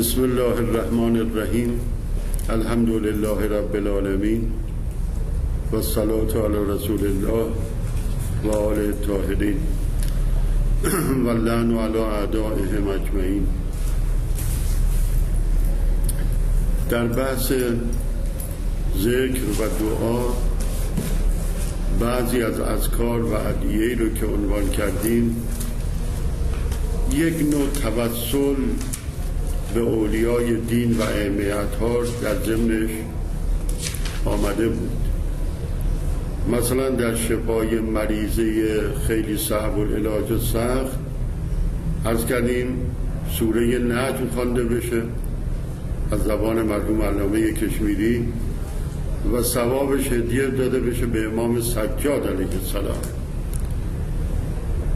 بسم الله الرحمن الرحیم. الحمد لله رب العالمین و علی رسول الله و آل الطاهرین و اللعن علی اعدائهم اجمعین. در بحث ذکر و دعا بعضی از اذکار و ادعیه رو که عنوان کردیم یک نوع توسل به اولیای دین و اهمیت ها در ضمنش آمده بود. مثلا در شفای مریضه خیلی صعب و سخت از کردیم سوره نجم خوانده بشه. از زبان مرحوم علامه کشمیری و ثوابش هدیه داده بشه به امام سجاد علیه السلام.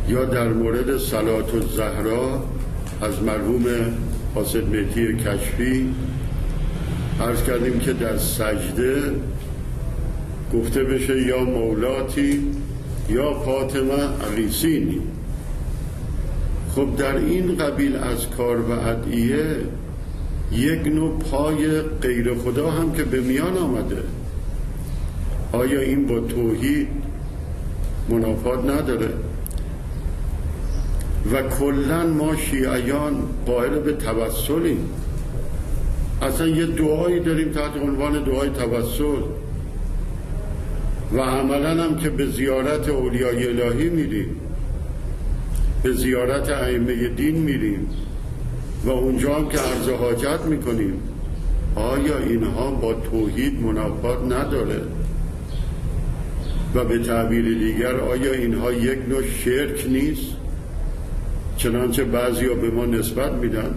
یا در مورد صلات و زهرا از مرحوم حاسد مهدی کشفی. عرض کردیم که در سجده گفته بشه یا مولاتی یا فاطمه علیسینی خب در این قبیل از کار و ادعیه یک نوع پای غیر خدا هم که به میان آمده. آیا این با توحید منافات نداره؟ و کلا ما شیعیان قائل به توسلیم. اصلا یه دعایی داریم تحت عنوان دعای توسل. و عملا هم که به زیارت اولیای الهی میریم. به زیارت ائمه دین میریم. و اونجا هم که عرض حاجت می‌کنیم. آیا اینها با توحید منافات نداره؟ و به تعبیر دیگر آیا اینها یک نوع شرک نیست؟ چنانچه بعضی به ما نسبت میدن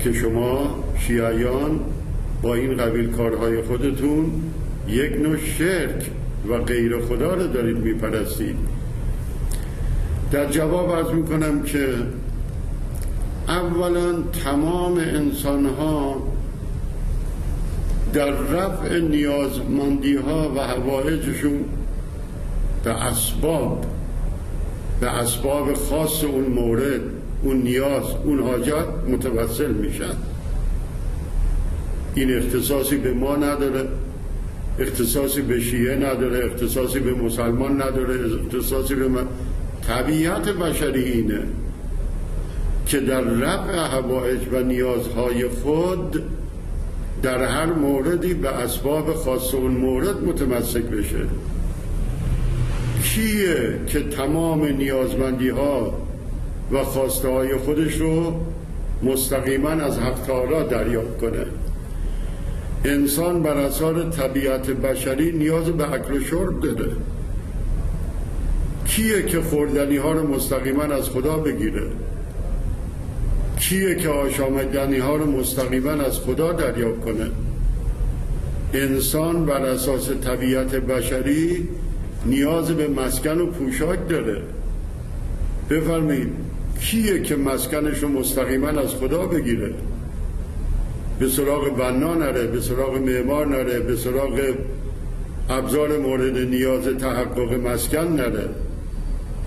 که شما شیعیان با این قبیل کارهای خودتون یک نوع شرک و غیر خدا رو دارید میپرستید. در جواب از می‌کنم که اولا تمام انسان ها در رفع نیازمندی ها و حوائجشون به اسباب به اسباب خاص اون مورد اون نیاز اون حاجات متوسل میشن. این اختصاصی به ما نداره اختصاصی به شیعه نداره اختصاصی به مسلمان نداره اختصاصی به من طبیعت بشری اینه که در رفع حوائج و نیازهای خود در هر موردی به اسباب خاص اون مورد متمسک بشه. کیه که تمام نیازمندی ها و خواسته های خودش رو مستقیما از حق تعالی دریافت کنه؟ انسان بر اثر طبیعت بشری نیاز به اکل و شرب داره. کیه که خوردنی ها رو مستقیما از خدا بگیره؟ کیه که آشامدنی ها رو مستقیما از خدا دریافت کنه؟ انسان بر اساس طبیعت بشری نیاز به مسکن و پوشاک داره. بفرمایید کیه که مسکنش رو مستقیما از خدا بگیره؟ به سراغ بنا نره به سراغ معمار نره به سراغ ابزار مورد نیاز تحقق مسکن نره.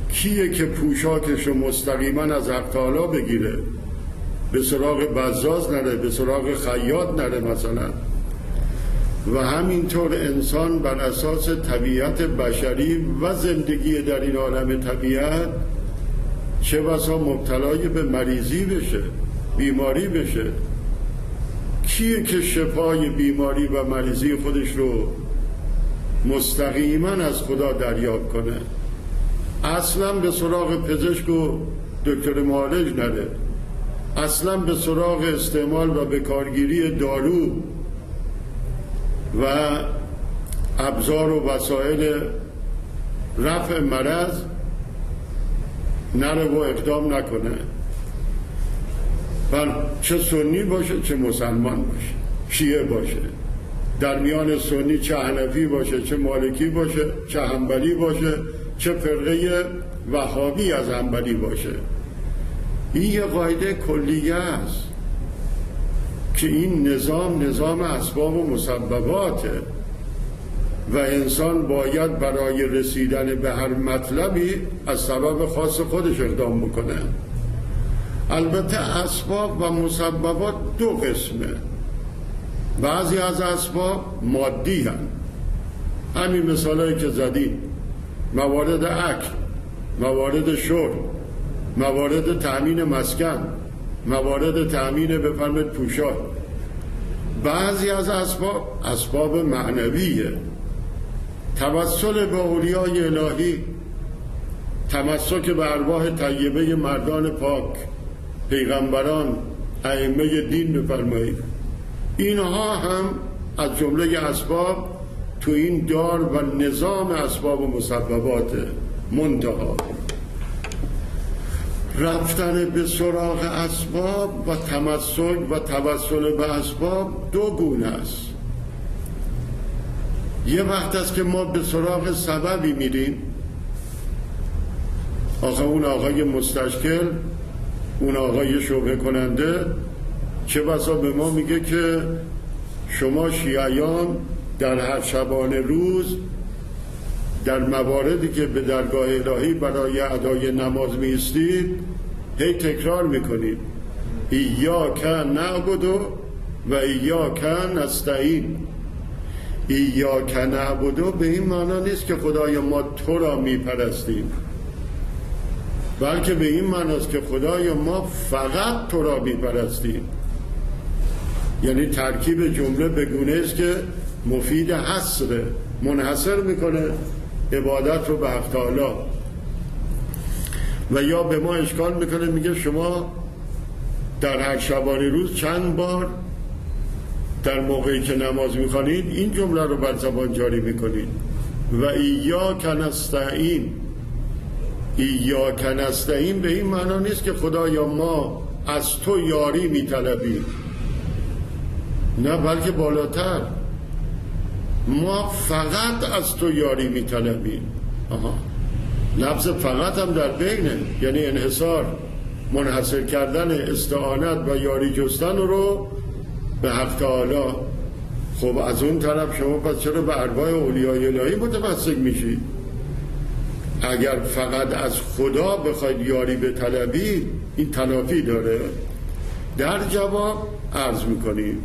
کیه که پوشاکش رو مستقیما از حق تعالی بگیره؟ به سراغ بزاز نره به سراغ خیاط نره مثلا. و همینطور انسان بر اساس طبیعت بشری و زندگی در این عالم طبیعت چه بسا مبتلای به مریضی بشه بیماری بشه. کیه که شفای بیماری و مریضی خودش رو مستقیما از خدا دریافت کنه؟ اصلا به سراغ پزشک و دکتر معالج نره. اصلا به سراغ استعمال و به کارگیری دارو و ابزار و وسایل رفع مرض نره و اقدام نکنه. و چه سنی باشه چه مسلمان باشه شیعه باشه. در میان سنی چه حنفی باشه چه مالکی باشه چه همبلی باشه چه فرقه وهابی از همبلی باشه. این یه قاعده کلیه است. که این نظام نظام اسباب و مسبباته و انسان باید برای رسیدن به هر مطلبی از سبب خاص خودش اقدام بکنه. البته اسباب و مسببات دو قسمه. بعضی از اسباب مادی هم همین مثال که زدیم. موارد اکل موارد شرب موارد تأمین مسکن موارد تأمین بفرمید پوشاک. بعضی از اسباب اسباب معنویه. توسل به اولیای الهی تمسک به ارواح طیبه مردان پاک پیغمبران ائمه دین بفرمایید. اینها هم از جمله اسباب تو این دار و نظام اسباب و مسببات منتها رفتن به سراغ اسباب و تمسک و توسل به اسباب دو گونه است. یه وقت است که ما به سراغ سببی میریم. آخه اون آقای مستشکل اون آقای شبه کننده چه بسا به ما میگه که شما شیعیان در هر شبانه روز در مواردی که به درگاه الهی برای ادای نماز میستید هی تکرار می‌کنید. ایا کن نعبدو و ایا کن نستعین. ایا کن نعبدو به این معنا نیست که خدای ما تو را میپرستیم. بلکه به این معناست که خدای ما فقط تو را میپرستیم. یعنی ترکیب جمله بگونه است که مفید حسره منحصر می‌کنه. عبادت رو به حق تعالی و یا به ما اشکال می‌کنه میگه شما در هر شبانه روز چند بار در موقعی که نماز می‌خوانید این جمله رو بر زبان جاری می‌کنید. و ایا کنستعین ایا کنستعین به این معنا نیست که خدایا ما از تو یاری میطلبیم. نه بلکه بالاتر. ما فقط از تو یاری میطلبیم. آها. لفظ فقط هم در بینه. یعنی انحصار منحصر کردن استعانت و یاری جستن رو به حق تعالی. خب از اون طرف شما پس چرا به ارواح اولیای الهی متمسک میشید اگر فقط از خدا بخواید یاری به طلبی این تلافی داره. در جواب عرض می‌کنیم.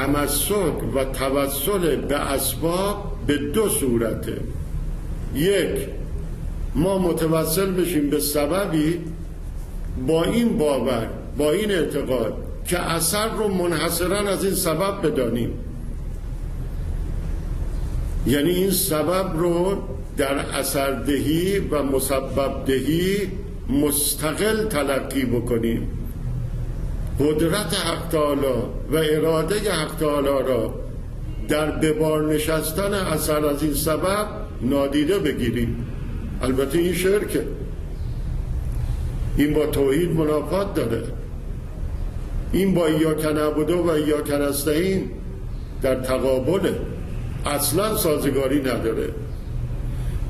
تمسک و توسل به اسباب به دو صورته. یک ما متوسل بشیم به سببی با این باور با این اعتقاد که اثر رو منحصرا از این سبب بدانیم. یعنی این سبب رو در اثردهی و مسبب دهی مستقل تلقی بکنیم. قدرت حق و اراده حق را در ببار نشستن اثر از این سبب نادیده بگیریم. البته این شرکه. این با توحید منافات داره. این با یا کنعبدو و یا کنستهین در تقابله اصلا سازگاری نداره.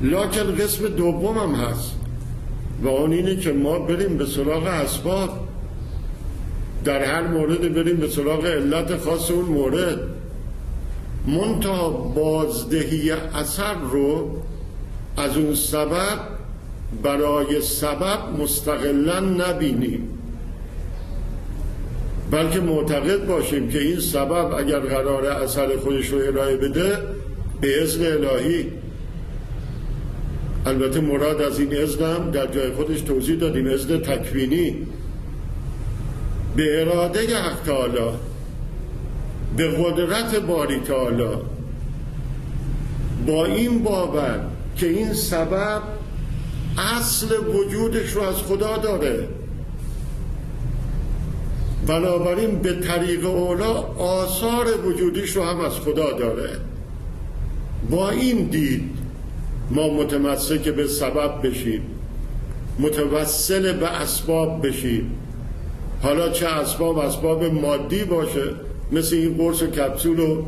لکن قسم دوم هم هست و اون اینه که ما بریم به سراغ اسباب. در هر مورد بریم به سراغ علت خاص اون مورد. منتها بازدهی اثر رو از اون سبب برای سبب مستقلا نبینیم. بلکه معتقد باشیم که این سبب اگر قرار اثر خودش رو ارائه بده به اذن الهی. البته مراد از این اذن در جای خودش توضیح دادیم اذن تکوینی. به اراده حق تعالی به قدرت باری تعالی با این باور که این سبب اصل وجودش رو از خدا داره. بنابراین به طریق اولا آثار وجودش رو هم از خدا داره. با این دید ما متمسک به سبب بشیم متوسل به اسباب بشیم. حالا چه اسباب اسباب مادی باشه؟ مثل این قرص کپسول و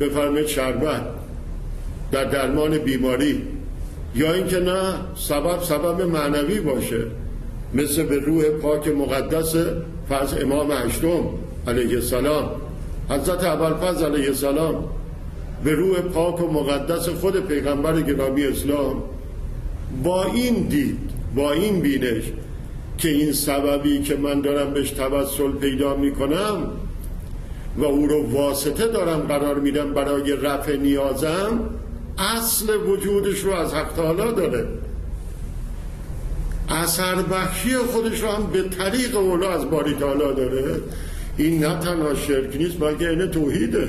بفرمید شربت در درمان بیماری. یا اینکه نه سبب سبب معنوی باشه. مثل به روح پاک مقدس فرض امام هشتم علیه السلام. حضرت ابوالفضل علیه السلام به روح پاک و مقدس خود پیغمبر گرامی اسلام با این دید با این بینش که این سببی که من دارم بهش توسل پیدا می‌کنم و او رو واسطه دارم قرار میدم برای رفع نیازم اصل وجودش رو از حق تعالی داره. اثر بخشی خودش رو هم به طریق اولا از باری تعالی داره. این نه تنها شرک نیست بلکه این توحیده.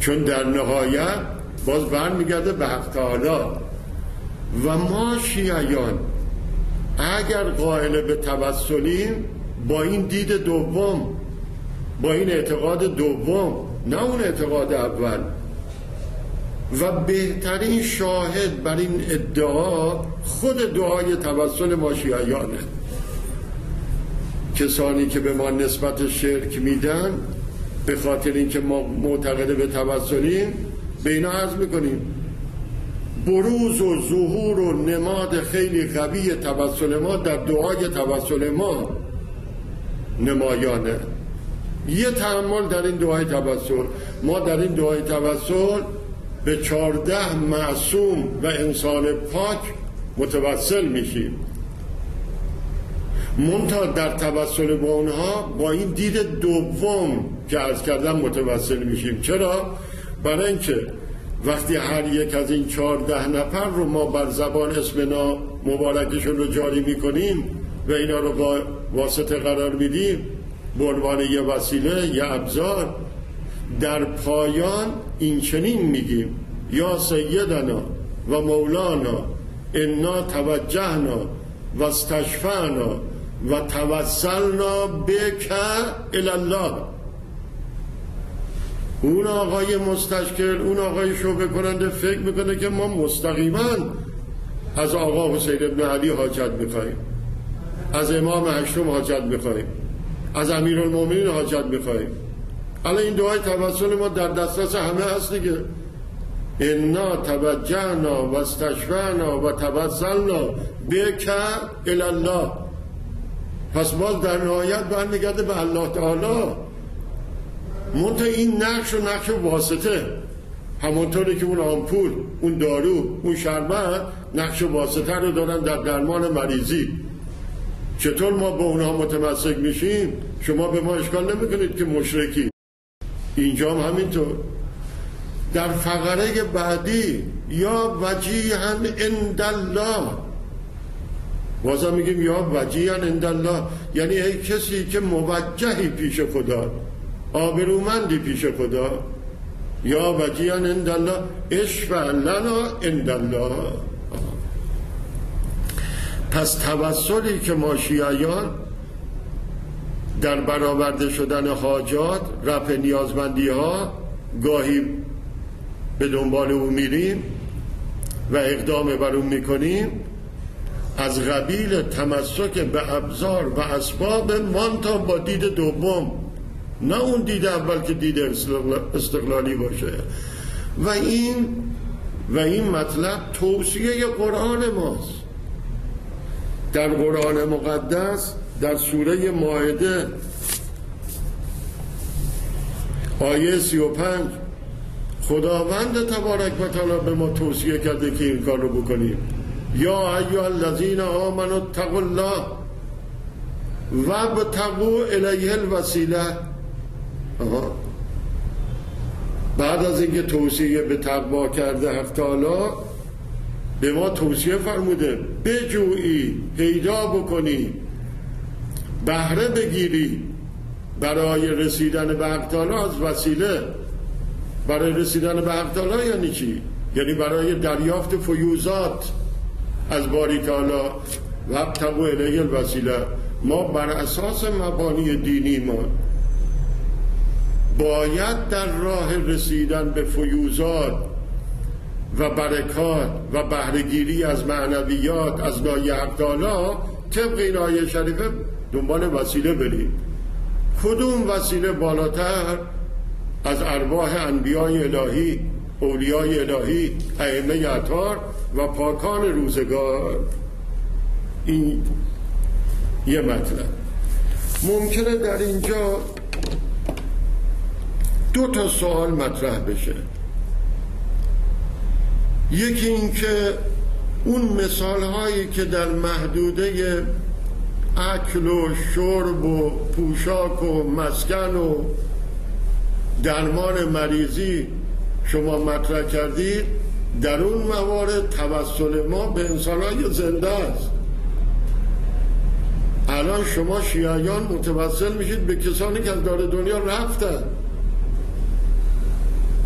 چون در نهایت باز برمیگرده به حق تعالی. و ما شیعیان اگر قائل به توسلیم با این دید دوم با این اعتقاد دوم نه اون اعتقاد اول. و بهترین شاهد بر این ادعا خود دعای توسل ما شیعیانه. کسانی که به ما نسبت شرک میدن به خاطر اینکه ما معتقد به توسلیم به اینا عرض می‌کنیم. بروز و ظهور و نماد خیلی قوی توسل ما در دعای توسل ما نمایانه. یه تحمل در این دعای توسل. ما در این دعای توسل به چارده معصوم و انسان پاک متوسل میشیم. منتها در توسل با اونها با این دید دوم که از کردم متوسل میشیم. چرا؟ برای اینکه وقتی هر یک از این چهارده نفر رو ما بر زبان اسم مبارکشون رو جاری می‌کنیم و اینا رو با واسطه قرار میدیم به عنوان یه وسیله یه ابزار در پایان این چنین میگیم یا سیدنا و مولانا انا توجهنا و استشفعنا و توسلنا بک الله اون آقای مستشکر اون آقای شعبه کننده فکر می‌کنه که ما مستقیما از آقا حسین ابن علی حاجت میخواییم از امام هشتم حاجت میخواییم از امیر المومنین حاجت میخواییم الان این دعای توسل ما در دسترس همه هست دیگه. انا توجهنا و استشفعنا و توسلنا بک الله. پس باز در نهایت برمیگرده به الله تعالی. منتها این نقش و نقش واسطه. همونطوری که اون آمپول اون دارو اون شربت نقش واسطه رو دارن در درمان مریضی. چطور ما با اونها متمسک میشیم؟ شما به ما اشکال نمی‌کنید که مشرکی. اینجا هم همینطور. در فقره بعدی یا وجیهن عند الله بازم میگیم یا وجیهن عند الله یعنی ای کسی که موجهی پیش خدا. آبرومندی پیش خدا. یا وجیهن عند الله اشفع لنا عند الله پس توسلی که ما شیعیان در برآورده شدن حاجات رفع نیازمندی ها گاهی به دنبال او میریم و اقدام بر اون می‌کنیم از قبیل تمسک به ابزار و اسباب مانتا با دید دوم نه اون دید اول که دید استقلالی باشه. و این و این مطلب توصیه قرآن ماست. در قرآن مقدس در سوره ماعده آیه سی و پنج خداوند تبارک و تعالی به ما توصیه کرده که این کار رو بکنیم. یا ایها الذین آمنوا اتقوا الله و بتقو الیه الوسیله. بعد از اینکه توصیه به تقوا کرده تعالی به ما توصیه فرموده بجویی پیدا بکنی بهره بگیری برای رسیدن به حق از وسیله. برای رسیدن به حق یعنی چی؟ یعنی برای دریافت فیوزات از باری تعالی. و تقو الیه الوسیله. ما بر اساس مبانی دینی ما باید در راه رسیدن به فیوزات و برکات و بهرهگیری از معنویات از نایه حق طبق این آیه شریفه دنبال وسیله بریم کدوم وسیله بالاتر از ارواح انبیای الهی اولیای الهی ائمه اطهار و پاکان روزگار؟ این یه مطلب. ممکنه در اینجا دو تا سوال مطرح بشه. یکی اینکه اون مثال هایی که در محدوده اکل و شرب و پوشاک و مسکن و درمان مریضی شما مطرح کردید در اون موارد توسل ما به انسانهای زنده است. الان شما شیعیان متوسل میشید به کسانی که از دار دنیا رفتن.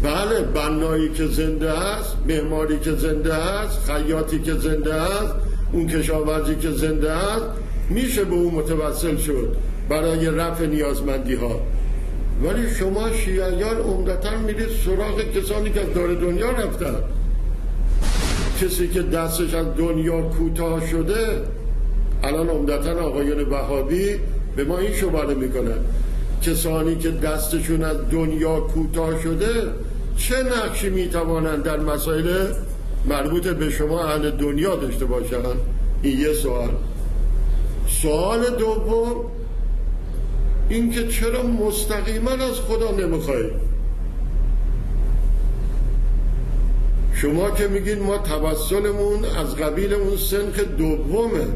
بله بنایی که زنده است معماری که زنده است خیاطی که زنده است اون کشاورزی که زنده است میشه به اون متوسل شد برای رفع نیازمندی ها ولی شما شیعیان عمدتا میرید سراغ کسانی که از دار دنیا رفتن. کسی که دستش از دنیا کوتاه شده الان عمدتا آقایان وهابی به ما این شبانه می‌کنن. کسانی که دستشون از دنیا کوتاه شده چه نقشی می‌توانند در مسائل مربوط به شما اهل دنیا داشته باشند؟ این یه سوال. سوال دوم اینکه چرا مستقیما از خدا نمی‌خواهید شما که میگید ما توسلمون از قبیل اون سنخ دومه.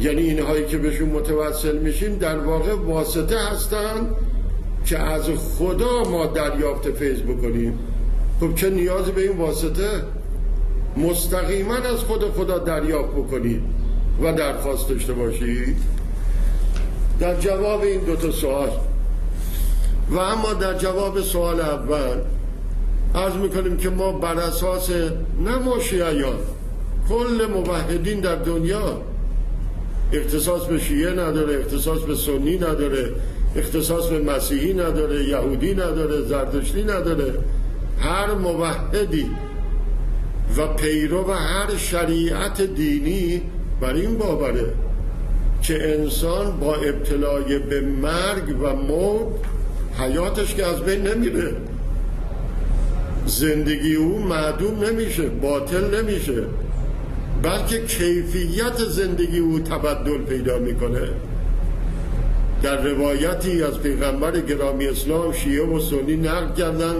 یعنی اینهایی که بهشون متوسل میشیم در واقع واسطه هستن. که از خدا ما دریافت فیض بکنیم. خب چه نیازی به این واسطه؟ مستقیما از خود خدا دریافت بکنید و درخواست داشته باشید. در جواب این دوتا سوال. و اما در جواب سوال اول عرض می‌کنیم که ما بر اساس نه شیعیان کل موحدین در دنیا اختصاص به شیعه نداره اختصاص به سنی نداره اختصاص به مسیحی نداره یهودی نداره زردشتی نداره. هر موحدی و پیرو و هر شریعت دینی بر این باوره که انسان با ابتلای به مرگ و موت حیاتش که از بین نمیره. زندگی او معدوم نمیشه باطل نمیشه. بلکه کیفیت زندگی او تبدل پیدا می‌کنه. در روایتی از پیغمبر گرامی اسلام شیعه و سنی نقل کردن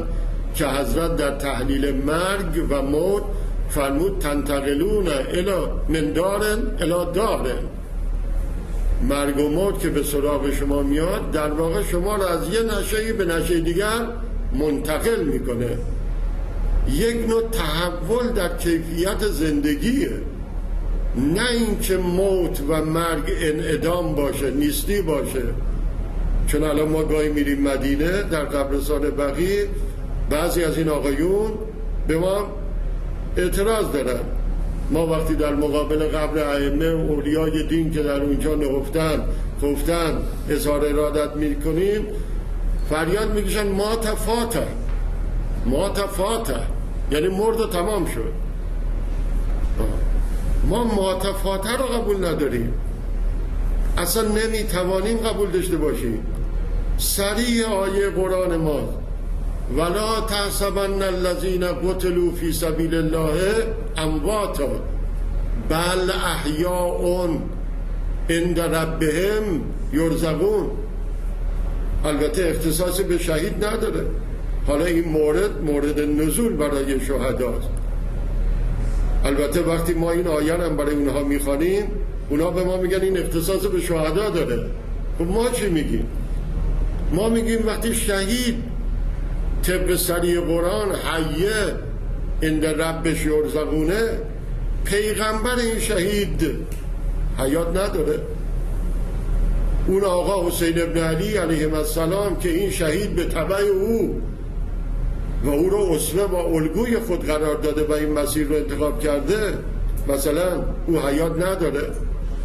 که حضرت در تحلیل مرگ و موت فرمود تنتقلون الا من دارن؟ الا دارن. مرگ و موت که به سراغ شما میاد در واقع شما را از یه نشه به نشه دیگر منتقل می‌کنه. یک نوع تحول در کیفیت زندگیه. نه اینکه موت و مرگ انعدام باشه نیستی باشه. چون الان ما گاهی میریم مدینه در قبرستان بقی بعضی از این آقایون به ما اعتراض دارن. ما وقتی در مقابل قبر ائمه اولیای دین که در اونجا نهفتن خفتن اظهار ارادت می‌کنیم فریاد می‌کشن ما تفاته. ما تفاته. یعنی مرد تمام شد. ما ماتفاته رو قبول نداریم. اصلا نمی‌توانیم قبول داشته باشیم. سریع آیه قرآن ما. ولا تحسبن الذين قتلوا في سبيل الله امواتا. بل احیاء عند ربهم یرزقون. البته اختصاصی به شهید نداره. حالا این مورد مورد نزول برای شهداست. البته وقتی ما این آیه هم برای اونها می‌خوانیم اونها به ما میگن این اختصاص به شهدا داره. خب ما چی میگیم؟ ما میگیم وقتی شهید طبق سری قرآن حیه اند ربش یرزقونه پیغمبر این شهید حیات نداره. اون آقا حسین ابن علی علیه السلام که این شهید به طبع او و او رو اصوه و الگوی خود قرار داده و این مسیر رو انتخاب کرده مثلا او حیات نداره.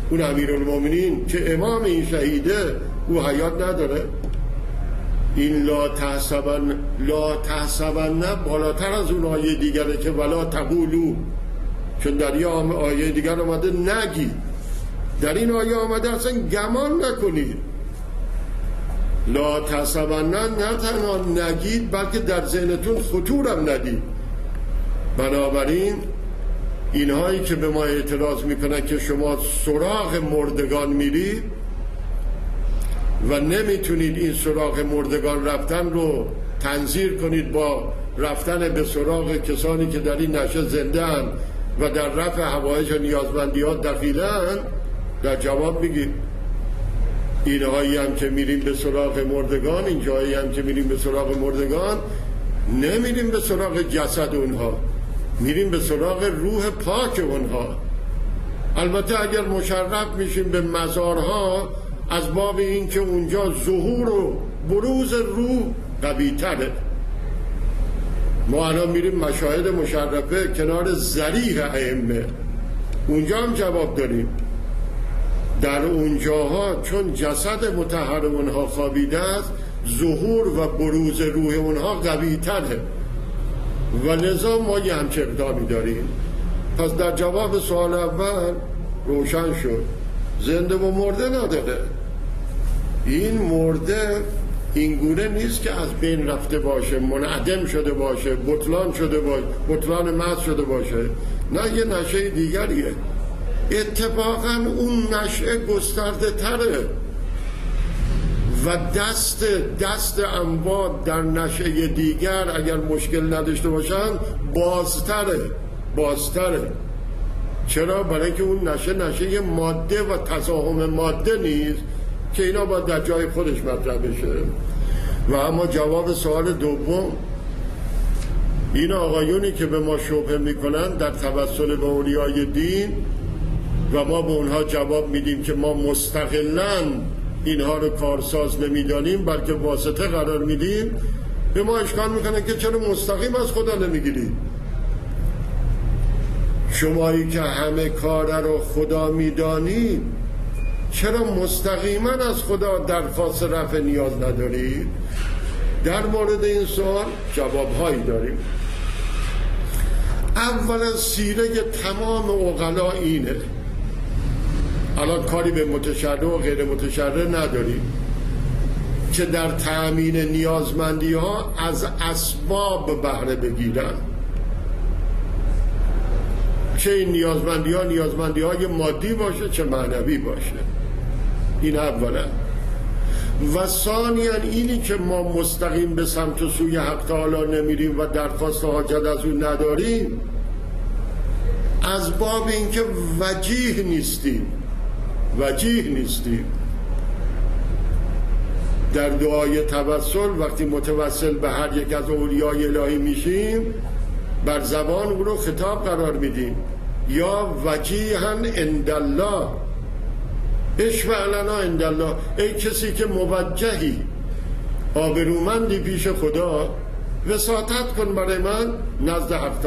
اون امیر المومنین که امام این شهیده او حیات نداره. این لا تحسبن لا تحسبن نه بالاتر از اون آیه دیگره که ولا تقولو چون در یه آیه دیگر آمده نگی. در این آیه آمده اصلا گمان نکنید. لا تصونن نه تنها نگید بلکه در ذهنتون خطورم ندید. بنابراین اینهایی که به ما اعتراض می‌کنن که شما سراغ مردگان میرید و نمی‌تونید این سراغ مردگان رفتن رو تنظیر کنید با رفتن به سراغ کسانی که در این نشه زنده و در رفع هوایج و نیازمندیات دخیلن در جواب میگیم اینهایی هم که میریم به سراغ مردگان این جایی هم که میریم به سراغ مردگان نمیریم به سراغ جسد اونها. میریم به سراغ روح پاک اونها. البته اگر مشرف میشیم به مزارها از باب این که اونجا ظهور و بروز روح قوی تره ما الان میریم مشاهد مشرفه کنار زریح ائمه. اونجا هم جواب داریم. در اونجاها چون جسد متحر اونها خوابیده است ظهور و بروز روح اونها قوی تره و لذا ما یه همچه اقدامی داریم. پس در جواب سوال اول روشن شد. زنده و مرده نداره. این مرده این گونه نیست که از بین رفته باشه منعدم شده باشه بطلان شده باشه بطلان محض شده باشه. نه یه نشه دیگریه. اتفاقا اون نشه گسترده تره و دست دست اموات در نشه دیگر اگر مشکل نداشته باشن بازتره بازتره چرا؟ برای اینکه اون نشه نشه ماده و تزاهم ماده نیست که اینا باید در جای خودش مطرح بشه و اما جواب سوال دوم این آقایونی که به ما شبه می‌کنن در توسل به اولیای دین و ما به اونها جواب میدیم که ما مستقلا اینها رو کارساز نمی‌دانیم بلکه واسطه قرار میدیم. به ما اشکال می‌کنن که چرا مستقیم از خدا نمی‌گیریم؟ شمایی که همه کار رو خدا می‌دانید چرا مستقیما از خدا درخواست رفع نیاز ندارید در مورد این سوال جوابهایی داریم. اولا سیره تمام اغلا اینه. الان کاری به متشرع و غیر متشرع نداریم که در تأمین نیازمندی ها از اسباب بهره بگیرن. چه این نیازمندی ها نیازمندی های مادی باشه چه معنوی باشه. این اولا. و ثانیا اینی که ما مستقیم به سمت سوی حق تعالی نمیریم و درخواست حاجت از اون نداریم از باب اینکه وجیه نیستیم. وجیه نیستیم. در دعای توسل وقتی متوسل به هر یک از اولیای الهی میشیم بر زبان او رو خطاب قرار میدیم. یا وجیهن اندالله. اشفع لنا اندالله. ای کسی که موجهی آبرومندی پیش خدا وساطت کن برای من نزد حق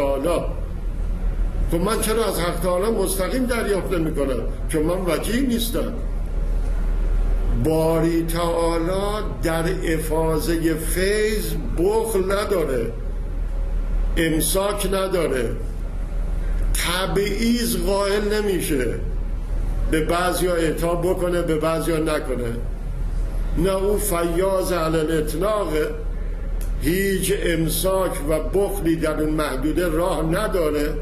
خب من چرا از حق تعالی مستقیم دریافت نمی کنم چون من وجیه نیستم. باری تعالی در افاظه فیض بخل نداره. امساک نداره. تبعیض قائل نمیشه. به بعضی ها اعتاب بکنه به بعضی ها نکنه. نه او فیاض علل اطلاق هیچ امساک و بخلی در اون محدوده راه نداره.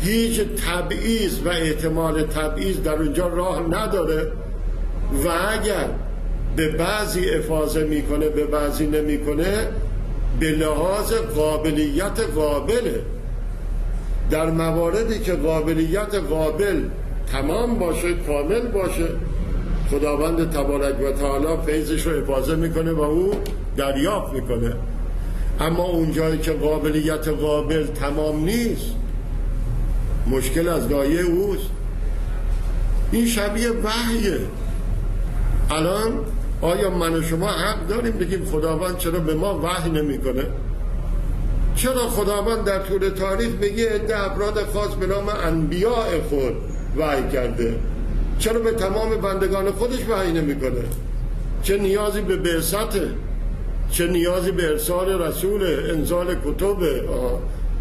هیچ تبعیض و احتمال تبعیض در اونجا راه نداره. و اگر به بعضی افاظه می‌کنه به بعضی نمی‌کنه به لحاظ قابلیت قابله. در مواردی که قابلیت قابل تمام باشه کامل باشه خداوند تبارک و تعالی فیضش رو افاظه می‌کنه و او دریافت می‌کنه. اما اونجایی که قابلیت قابل تمام نیست مشکل از دایه اوست. این شبیه وحیه. الان آیا من و شما حق داریم بگیم خداوند چرا به ما وحی نمی‌کنه؟ چرا خداوند در طول تاریخ بگه عده افراد خاص به نام انبیاء خود وحی کرده؟ چرا به تمام بندگان خودش وحی نمی‌کنه؟ چه نیازی به بعثته چه نیازی به ارسال رسول؟ انزال کتب؟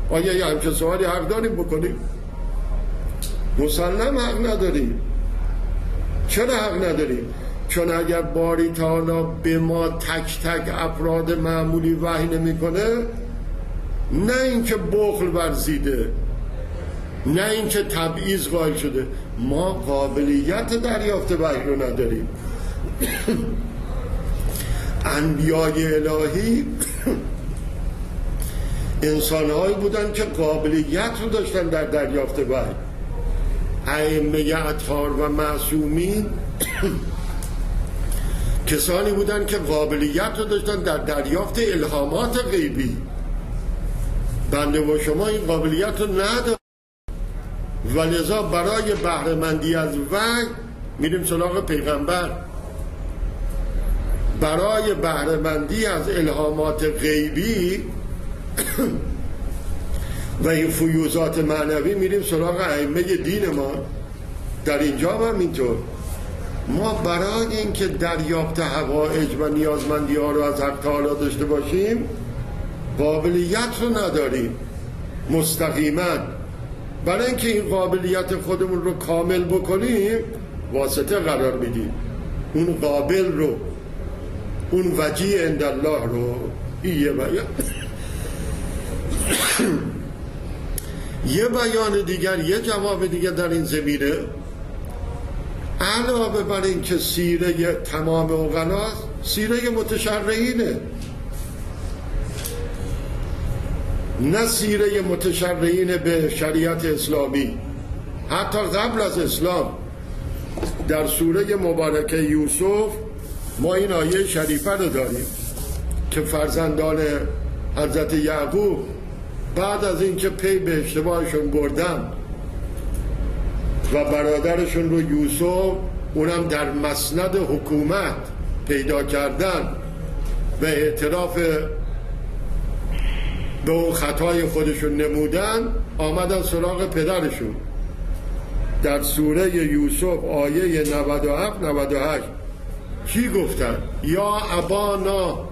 آیا یه همچه سوالی حق داریم بکنیم؟ مسلم حق نداریم. چرا حق نداریم؟ چون اگر باری تالا به ما تک تک افراد معمولی وحی نمی‌کنه نه اینکه بخل ورزیده نه اینکه تبعیض قائل شده ما قابلیت دریافت وحی رو نداریم. انبیای الهی انسانهایی بودن که قابلیت رو داشتن در دریافت وحی. ائمه اطهار و معصومین کسانی بودن که قابلیت رو داشتن در دریافت الهامات غیبی. بنده و شما این قابلیت رو نداریم و لذا برای بهرهمندی از وحی میریم سراغ پیغمبر. برای بهرهمندی از الهامات غیبی و فیوزات معنوی میریم سراغ ائمه دین ما. در اینجا هم اینطور ما برای اینکه دریافت هوایج و نیازمندی ها رو از حق تعالی داشته باشیم قابلیت رو نداریم. مستقیما. برای اینکه این قابلیت خودمون رو کامل بکنیم واسطه قرار میدیم. اون قابل رو اون وجی عند الله رو. یه بیان یه بیان دیگر یه جواب دیگر در این زمینه. علاوه بر این که سیره تمام اوغلاست سیره متشرعینه. نه سیره متشرعین به شریعت اسلامی. حتی قبل از اسلام در سوره مبارکه یوسف ما این آیه شریفه رو داریم که فرزندان حضرت یعقوب بعد از اینکه پی به اشتباهشون بردن و برادرشون رو یوسف اونم در مسند حکومت پیدا کردن و اعتراف به اون خطای خودشون نمودن آمدن سراغ پدرشون. در سوره یوسف آیه 97 98 چی گفتن؟ یا ابانا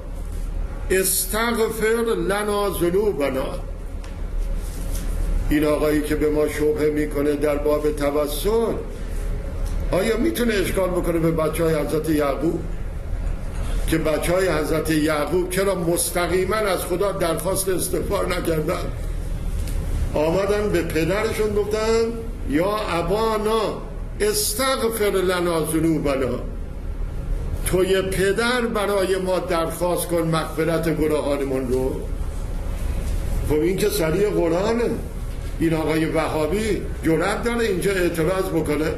استغفر لنا ذنوبنا. این آقایی که به ما شبه می‌کنه در باب توسل آیا می‌تونه اشکال بکنه به بچه های حضرت یعقوب؟ که بچه های حضرت یعقوب چرا مستقیما از خدا درخواست استغفار نکردن؟ آمدن به پدرشون گفتن یا ابانا استغفر لنا ذنوبنا. توی پدر برای ما درخواست کن مغفرت گناهانمون رو. خب این که سریع قرآنه. این آقای وهابی جرأت داره اینجا اعتراض بکنه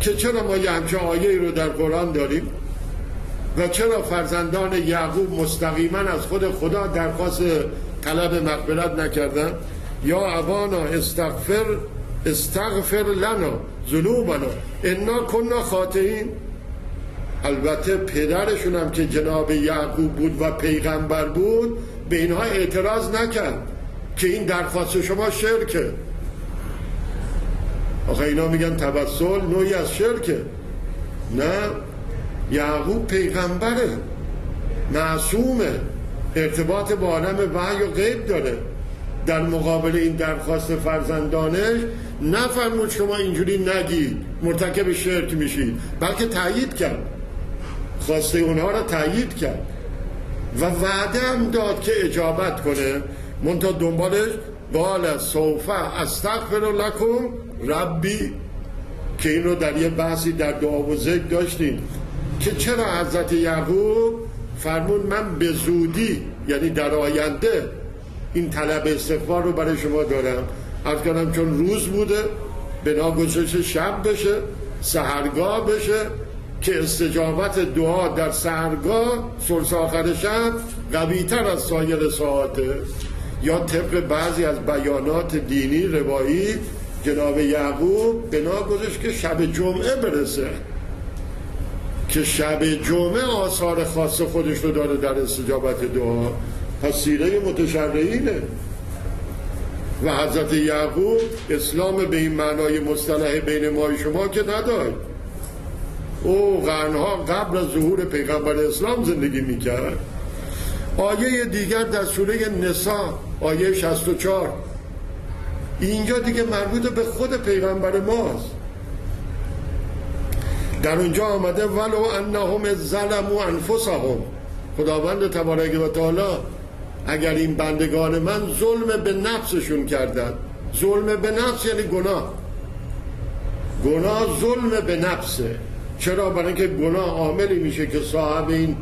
که چرا ما یه همچه آیه رو در قرآن داریم و چرا فرزندان یعقوب مستقیما از خود خدا درخواست طلب مغفرت نکردن؟ یا ابانا استغفر استغفر لنا ذنوبنا انا کنا خاطئین. البته پدرشون هم که جناب یعقوب بود و پیغمبر بود به اینها اعتراض نکرد. که این درخواست شما شرکه. آخه اینا میگن توسل نوعی از شرکه. نه یعقوب پیغمبره. معصومه. ارتباط با عالم وحی و غیب داره. در مقابل این درخواست فرزندانش نفرمود شما اینجوری نگید مرتکب شرک میشید بلکه تایید کرد. خواسته اونها را تایید کرد. و وعده هم داد که اجابت کنه. منتها دنبالش قال صوفه استغفر لکم ربی که این رو در یه بحثی در دعا و ذکر داشتیم که چرا حضرت یعقوب فرمون من به زودی یعنی در آینده این طلب استغفار رو برای شما دارم. از کنم چون روز بوده بنا گذاشته شب بشه سهرگاه بشه که استجابت دعا در سهرگاه سلس آخر شب قویتر از سایر ساعته. یا طبق بعضی از بیانات دینی روایی جناب یعقوب بنا گذاشت که شب جمعه برسه. که شب جمعه آثار خاص خودش رو داره در استجابت دعا. پس سیره متشرعینه. و حضرت یعقوب اسلام به این معنای مصطلح بین ما شما که نداشت. او قرنها قبل از ظهور پیغمبر اسلام زندگی می‌کرد. آیه دیگر در سوره نسا آیه 64 اینجا دیگه مربوط به خود پیغمبر ماست. در اونجا آمده ولو انهم ظلموا انفسهم. خداوند تبارک و تعالی اگر این بندگان من ظلم به نفسشون کردن ظلم به نفس یعنی گناه. گناه ظلم به نفسه. چرا؟ برای اینکه گناه عاملی میشه که صاحب این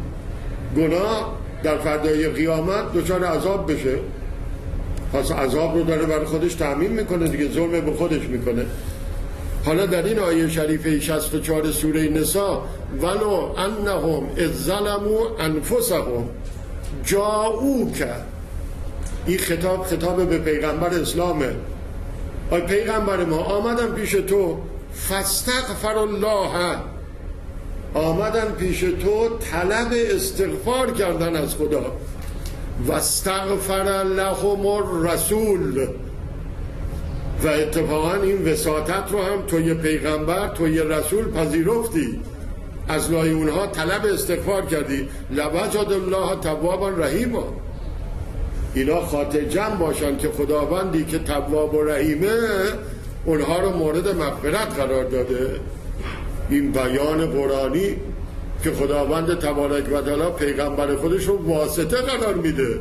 گناه در فردای قیامت دچار عذاب بشه. پس عذاب رو داره برای خودش تعمین می‌کنه دیگه ظلم به خودش می‌کنه. حالا در این آیه شریفه 64 سوره نسا ولو انهم اذ ظلموا انفسهم کرد این خطاب خطاب به پیغمبر اسلامه. آی پیغمبر ما آمدن پیش تو فستغفر الله آمدن پیش تو طلب استغفار کردن از خدا. و استغفر لهم الرسول. و اتفاقا این وساطت رو هم توی پیغمبر توی رسول پذیرفتی. از لای اونها طلب استغفار کردی. لوجد الله توابا رحیما. اینا خاطر جمع باشن که خداوندی که تواب و رحیمه اونها رو مورد مغفرت قرار داده. این بیان قرآنی که خداوند تبارک و تعالی پیغمبر خودش رو واسطه قرار میده.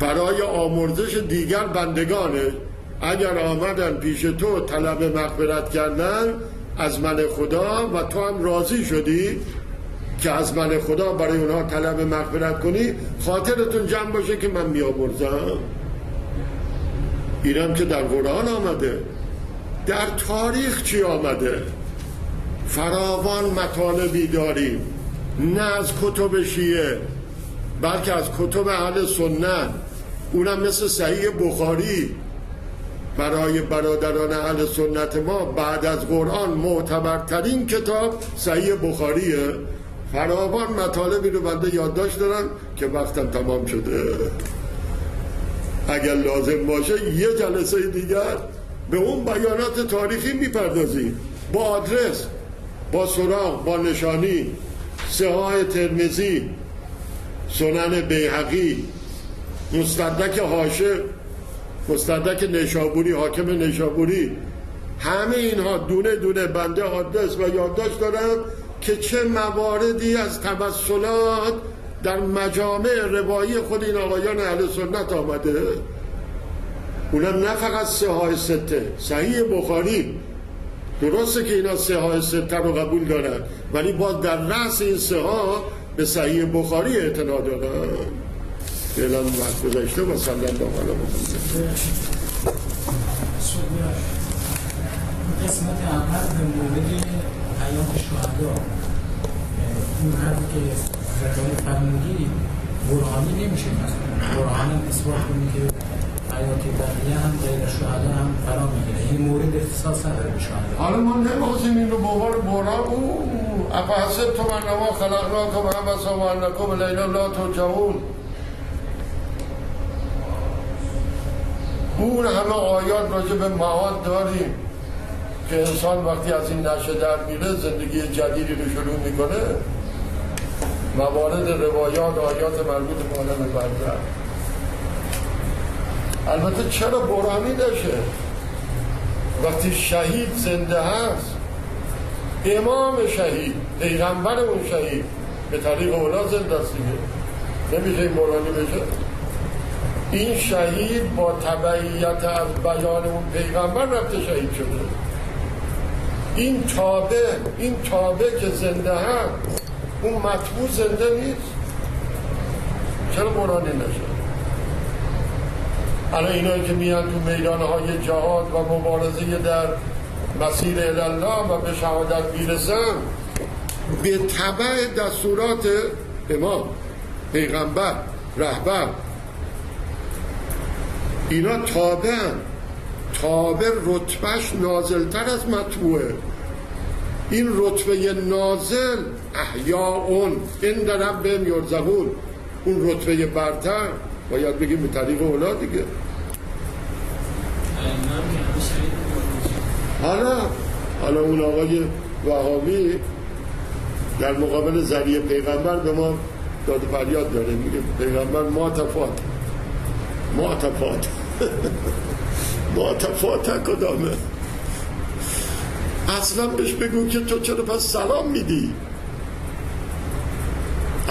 برای آمرزش دیگر بندگانه اگر آمدن پیش تو طلب مغفرت کردن از من خدا و تو هم راضی شدی که از من خدا برای اونها طلب مغفرت کنی خاطرتون جمع باشه که من میامرزم اینم که در قرآن آمده. در تاریخ چی آمده؟ فراوان مطالبی داریم. نه از کتب شیعه بلکه از کتب اهل سنت. اونم مثل صحیح بخاری. برای برادران اهل سنت ما بعد از قرآن معتبرترین کتاب صحیح بخاریه. فراوان مطالبی رو بنده یادداشت دارم که وقتم تمام شده. اگر لازم باشه یه جلسه دیگر به اون بیانات تاریخی می‌پردازیم. با آدرس با سراغ با نشانی سهای ترمزی سنن بیحقی مستدک هاشه مستدک نشابوری حاکم نشابوری همه اینها دونه دونه بنده آدرس و یادداشت دارم که چه مواردی از توسلات در مجامع روایی خود این آقایان اهل سنت آمده. اونم نه فقط سه های سته صحیح بخاری درسته که اینا سه های سته رو قبول دارن ولی باز در رأس این سه ها به صحیح بخاری اعتنا دارن. فعلا وقت گذاشته و صلی الله قسمت اول به مورد حیات شهدا اون حرفی که زکای فرمودی برهانی نمیشه برهان اثبات کنی که حیات بقیه هم غیر شهدا هم فرا می‌گیره. این مورد اختصاص نداره به شهدا حالا ما نمی‌خواستیم این رو به عنوان او افحسب تو من نما خلقناکم همسا و انکم لیلا لا ترجعون. اون همه آیات راجع به معاد داریم که انسان وقتی از این نشه در میره زندگی جدیدی رو شروع می‌کنه. موارد روایات آیات مربوط به عالم برده البته چرا برانی داشته؟ وقتی شهید زنده هست امام شهید پیغمبر اون شهید به طریق اولا زنده است دیگه. نمیشه این برانی بشه؟ این شهید با تبعیت از بیان اون پیغمبر رفته شهید شده. این تابه این تابه که زنده هم اون مطبوع زنده نیست. چرا قرآنی نشد الان اینایی که میان تو میدان های جهاد و مبارزه در مسیر الله و به شهادت می‌رسن به طبع دستورات امام پیغمبر رهبر اینا تابه هم. تابه رتبهش نازلتر از مطبوعه این رتبه نازل احیاءون این در بهم یرزقون اون رتبه برتر باید بگیم به طریق اولا دیگه. حالا حالا اون آقای وهابی در مقابل ذریع پیغمبر به ما داد فریاد داره. میگه پیغمبر ما تفات. ما تفات. با تفاتح کدامه؟ اصلا بهش بگو که تو چرا پس سلام میدی؟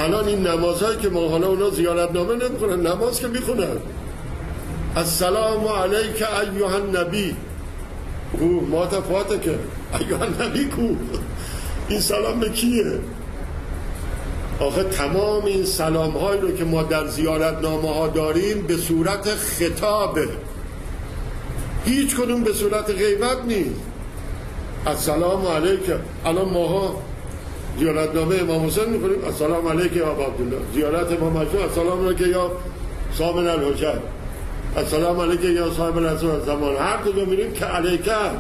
الان این نمازهایی که ما حالا اونا زیارت نامه نمی‌کنن نماز که می‌خونن. السلام علیک ایوه نبی کو ما تفاته که. ایوه نبی کو. این سلام به کیه؟ آخه تمام این سلام هایی رو که ما در زیارت نامه ها داریم به صورت خطابه. هیچ کدوم به صورت غیبت نیست. السلام علیکم. الان ماها زیارت نامه امام حسین می‌کنیم. السلام علیکم یا عبدالله. زیارت امام حسین. السلام علیکم یا سامن الحجر السلام علیکم یا صاحب الاسر زمان هر کجا میریم که علیکم.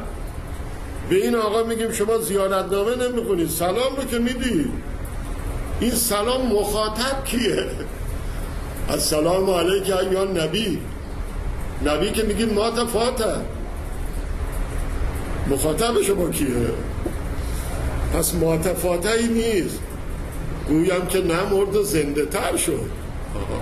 به این آقا میگیم شما زیارت نامه نمی‌خونید سلام رو که می‌دید این سلام مخاطب کیه؟ السلام علیکم یا نبی نبی که میگیم ما تفاته مخاطب شما کیه؟ پس ماتفاته ای نیست گویم که نمرد و زنده تر شد آها.